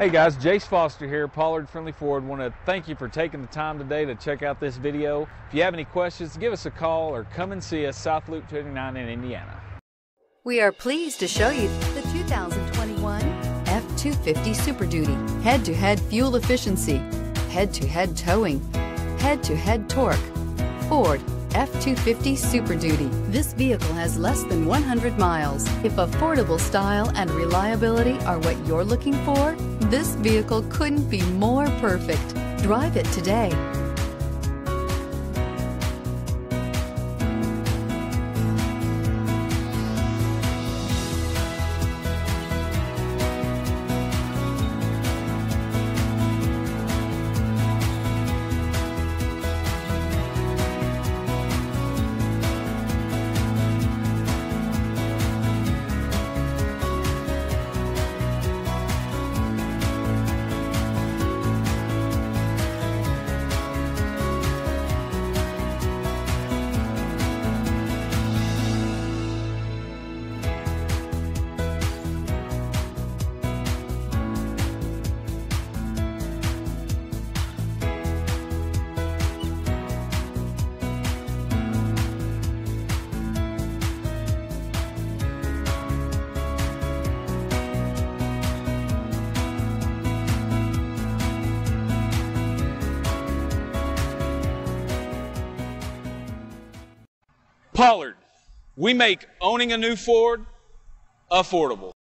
Hey guys, Jace Foster here, Pollard Friendly Ford. Want to thank you for taking the time today to check out this video. If you have any questions, give us a call or come and see us South Loop 29 in Indiana. We are pleased to show you the 2021 F-250 Super Duty. Head-to-head fuel efficiency, head-to-head towing, head-to-head torque. Ford F-250 Super Duty. This vehicle has less than 100 miles. If affordable style and reliability are what you're looking for, this vehicle couldn't be more perfect. Drive it today. Pollard, we make owning a new Ford affordable.